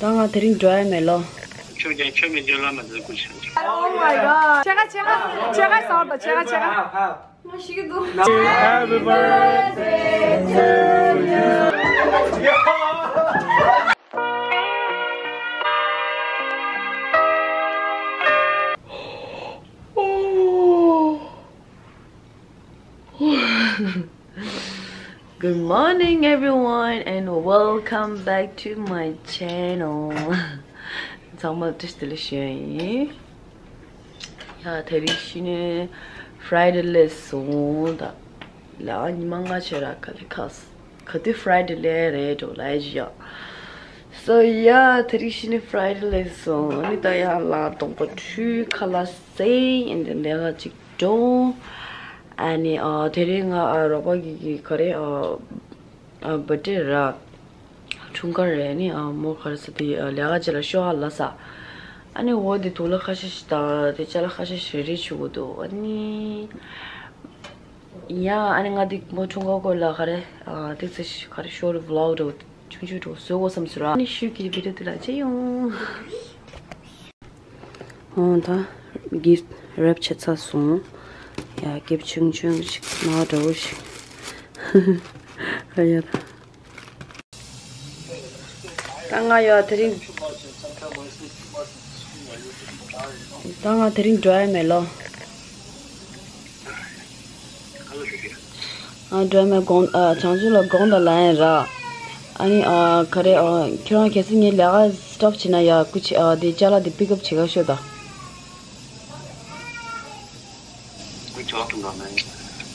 Tanga tering dry melo. Chungjang chumi jola mandu kuchang. Oh my god. Chega chega chega sorda chega chega. Mashigo. Happy birthday to you. Yeah. oh. Good morning everyone and welcome back to my channel. Zama tishtilishin. Ya terishine Friday lesson da. La ni manga chera kali kas. Kati So yeah, terishine Friday lesson. Ni da ya la tongpa tu kala say and 아니 어 nga robagigi 거래 어 ra 중간에니 어 mo kharis dhi liagajira shoha lasa Ani wo dhi thula khashish dhaa dhi chala khashish riri chugudu Ani yaa ani nga dik mo thunkaw kore la kare dik zish kare shohar vlog dhu chung chug dhu sogo 야 깨충충 식 나도 식 아야 땅아야 드림 땅아 드림 드라이 멜로 아 드라이 멜로 아 장주로 건다 라인라 아니 아 그래 어 결혼 계속 일 내가 스톱 지나야 그치 어디 잘라 디 제가 쉬어다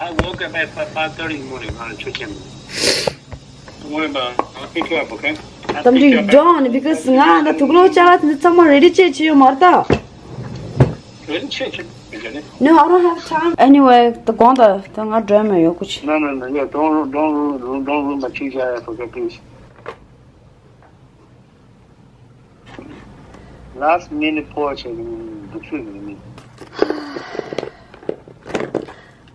I woke up at 5, in the morning on a church camera. I'll pick you up, okay? I'll you Don't, because I'm ready to change your mother. No, I don't have time. Anyway, the gonda, the nga drama yo kuchi. No, no, no, don't don't don't don't don't don't don't don't don't don't don't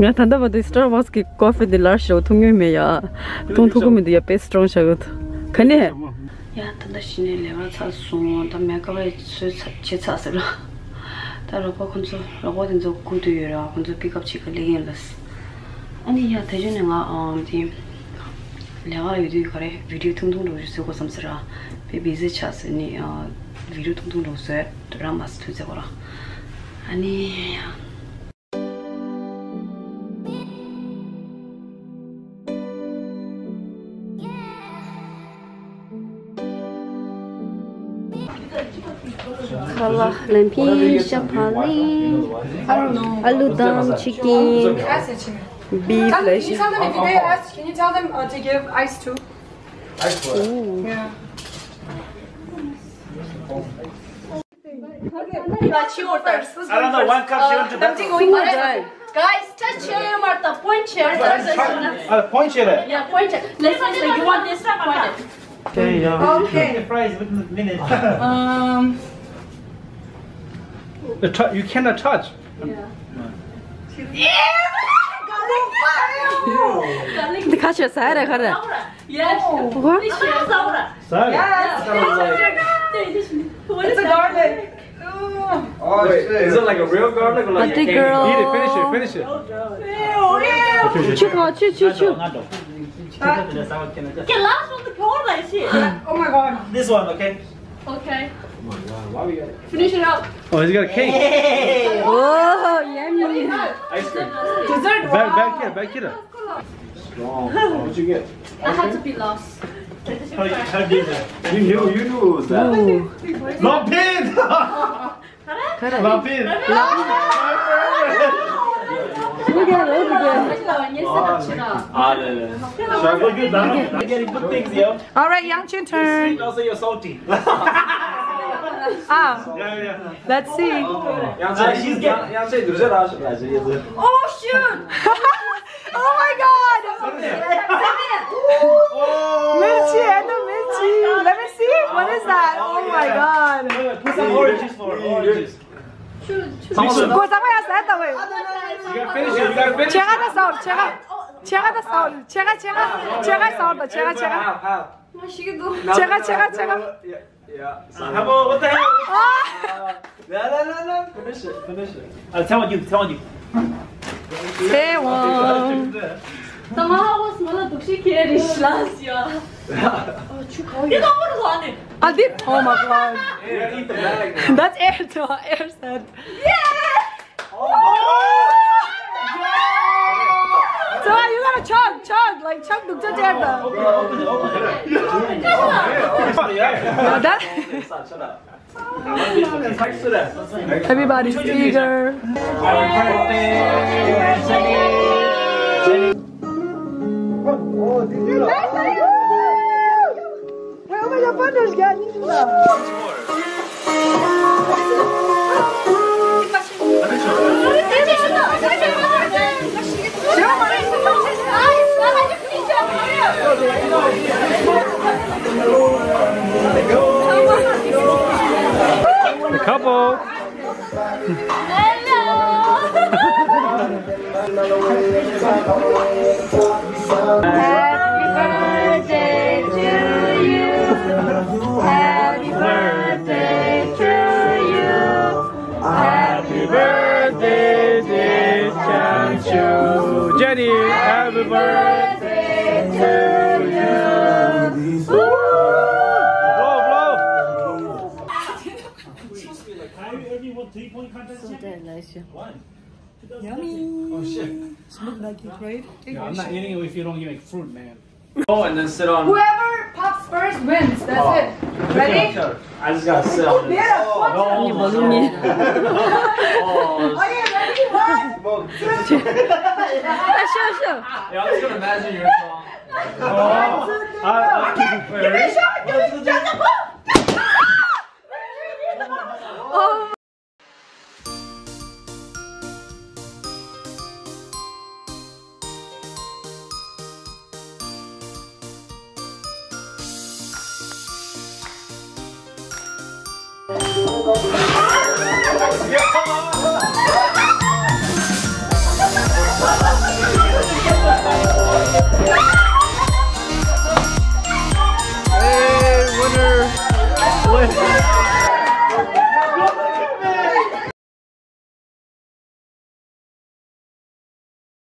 nga thanda ba de star was ki coffee de lar show thungyo me ya tong thu kum de ya pe strong sha go khane ya thanda shine le wa cha su ta me ka ba su che cha sa pick up las ani nga di yu video thung thung video thung thung ani Inshallah, lempi, şapali, aludan, chicken, beef. Can, you tell them if they ask? Can you tell them uh, to give ice too? Ice water. Ooh. Yeah. That's yours. I don't know. One cup. Uh, she to going Guys, touch him at the point chair. the point chair. Uh, yeah, point chair. Let's like you want this stuff? Point it. Okay. Okay. Fries within a minute. Um you cannot touch. Yeah. Ты кача сара хара. Yes. What? Сара. Сара. Yes. It's a garlic. Oh, Wait, is it like a real garlic or like a girl. Eat it, finish it, finish it. Ew, ew. Chico, chew, chew, chew. Okay, last one, the corner. like shit. Oh my god. This one, okay? Okay. Oh my god, why we Finish it up. Oh, he's got a cake. Hey. Oh, oh yummy. Ice cream. Dessert. Wow. Back, back here, back here. Strong. What'd you get? I had to be lost. How you, you, that? knew you knew it was that. No. Lapid! Lapid! Lapid! Look at it, look at it. Ah, no, no. Look at it, good things, yo. turn. also you're salty. Ah, let's see. Ja zei er zit als Oh shoot! oh my god! Mirchi, Endo é Mirchi. Let me see. What is that? Oh my god. Put some oranges for oranges. Shoot, shoot. Coisa mais acerta, ué. Chega, pessoal, chega. Çera da sağ ol. Çera çera. Çera sağ orada. Çera çera. Çera çera çera. Yeah. Hamo, what the hell? Ah! No, no, no, no. Finish it. Finish it. I'm telling you. Telling you. Devam. Tamam havası bana dokşi şey kere işlas ya. Çok havalı. Ne kadar zani? Adip. Oh my god. That's air to air said. Yeah. Oh my gotta chug, chug, like chug duk chug jab. Everybody's eager. Where were your partners, guys? couple. Hello. Happy birthday to you. Happy birthday to you. Happy birthday, dear Chanchu. Jenny, happy birthday. So delicious. Yummy. Oh shit. Smells like you prayed. No, I'm not eating it if you don't give me fruit, man. Oh, and then sit on. Whoever pops first wins. That's oh. it. Ready? I just gotta sit on. Oh, oh, no, no, no. oh, are you ready? One, show. yeah, Yeah, I'm just gonna imagine your song. oh, I, I, I can't. Give me a shot. Give me just a winner.